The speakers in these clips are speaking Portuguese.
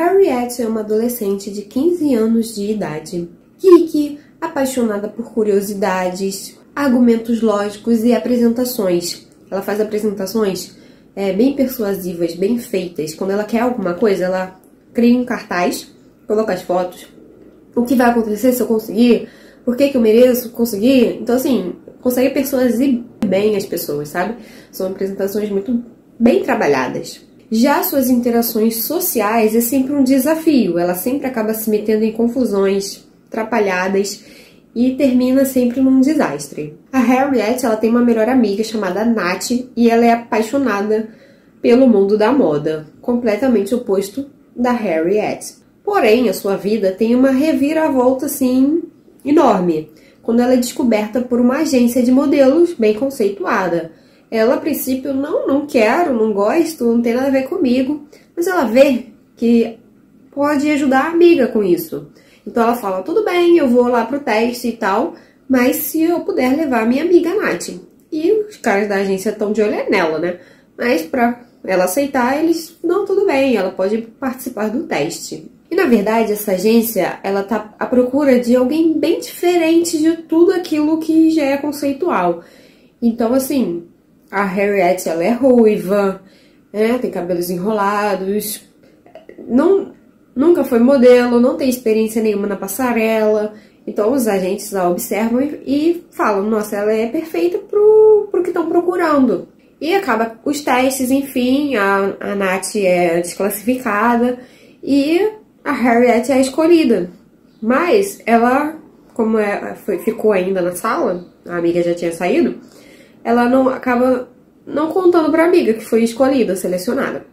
Harriet é uma adolescente de 15 anos de idade. Geek, apaixonada por curiosidades, argumentos lógicos e apresentações. Ela faz apresentações é, bem persuasivas, bem feitas. Quando ela quer alguma coisa, ela cria um cartaz, coloca as fotos. O que vai acontecer se eu conseguir? Por que, que eu mereço conseguir? Então, assim, consegue persuadir bem as pessoas, sabe? São apresentações muito bem trabalhadas. Já suas interações sociais é sempre um desafio, ela sempre acaba se metendo em confusões, atrapalhadas e termina sempre num desastre. A Harriet ela tem uma melhor amiga chamada Nat e ela é apaixonada pelo mundo da moda, completamente oposto da Harriet. Porém, a sua vida tem uma reviravolta assim enorme quando ela é descoberta por uma agência de modelos bem conceituada ela, a princípio, não, não quero, não gosto, não tem nada a ver comigo. Mas ela vê que pode ajudar a amiga com isso. Então ela fala: tudo bem, eu vou lá pro teste e tal, mas se eu puder levar minha amiga Nath. E os caras da agência estão de olho nela, né? Mas pra ela aceitar, eles: não, tudo bem, ela pode participar do teste. E na verdade, essa agência, ela tá à procura de alguém bem diferente de tudo aquilo que já é conceitual. Então, assim, a Harriet, ela é ruiva, né? Tem cabelos enrolados. Não, nunca foi modelo, não tem experiência nenhuma na passarela. Então os agentes a observam e, e falam, nossa, ela é perfeita pro, pro que estão procurando. E acaba os testes, enfim, a, a Nath é desclassificada e a Harriet é escolhida. Mas ela, como é, foi, ficou ainda na sala, a amiga já tinha saído, ela não acaba não contando para a amiga que foi escolhida, selecionada.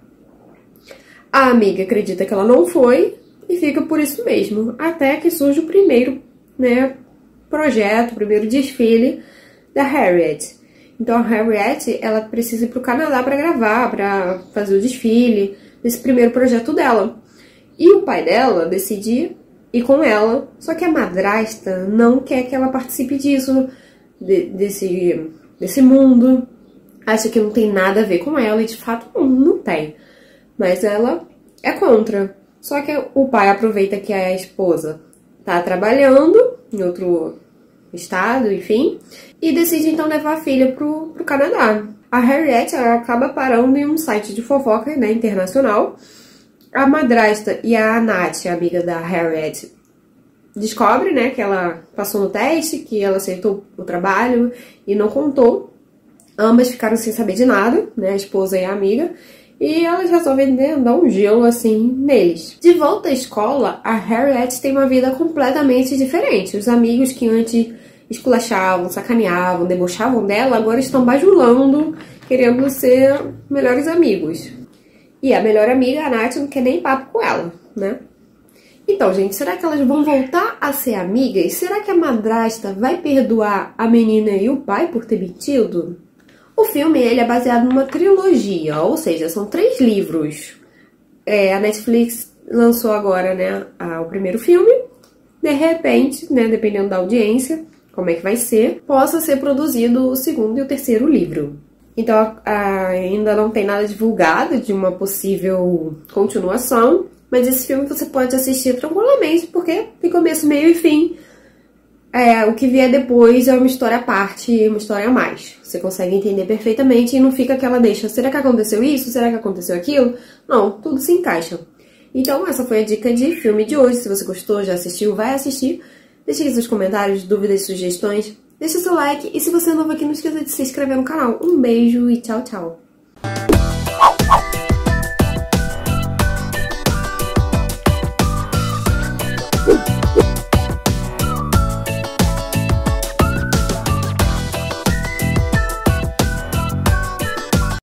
A amiga acredita que ela não foi e fica por isso mesmo, até que surge o primeiro, né, projeto, o primeiro desfile da Harriet. Então a Harriet, ela precisa ir pro Canadá para gravar, para fazer o desfile desse primeiro projeto dela. E o pai dela decide ir com ela, só que a madrasta não quer que ela participe disso, de, desse desse mundo, acha que não tem nada a ver com ela, e de fato não, não tem. Mas ela é contra. Só que o pai aproveita que a esposa tá trabalhando em outro estado, enfim, e decide então levar a filha pro, pro Canadá. A Harriet acaba parando em um site de fofoca né, internacional. A madrasta e a Nath, amiga da Harriet, descobre, né, que ela passou no teste, que ela aceitou o trabalho e não contou. Ambas ficaram sem saber de nada, né, a esposa e a amiga, e elas resolvem né, dar um gelo assim neles. De volta à escola, a Harriet tem uma vida completamente diferente. Os amigos que antes esculachavam, sacaneavam, debochavam dela, agora estão bajulando, querendo ser melhores amigos. E a melhor amiga, a Nath, não quer nem papo com ela, né? Então, gente, será que elas vão voltar a ser amigas? Será que a madrasta vai perdoar a menina e o pai por ter mentido? O filme ele é baseado numa trilogia, ou seja, são três livros. É, a Netflix lançou agora, né, a, o primeiro filme. De repente, né, dependendo da audiência, como é que vai ser, possa ser produzido o segundo e o terceiro livro. Então, a, ainda não tem nada divulgado de uma possível continuação, mas esse filme você pode assistir tranquilamente, porque tem começo, meio e fim. É, o que vier depois é uma história à parte, uma história a mais. Você consegue entender perfeitamente e não fica aquela deixa, será que aconteceu isso? Será que aconteceu aquilo? Não, tudo se encaixa. Então, essa foi a dica de filme de hoje. Se você gostou, já assistiu, vai assistir. Deixe aqui seus comentários, dúvidas, sugestões. Deixe seu like e se você é novo aqui, não esqueça de se inscrever no canal. Um beijo e tchau, tchau.